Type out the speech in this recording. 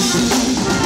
そう。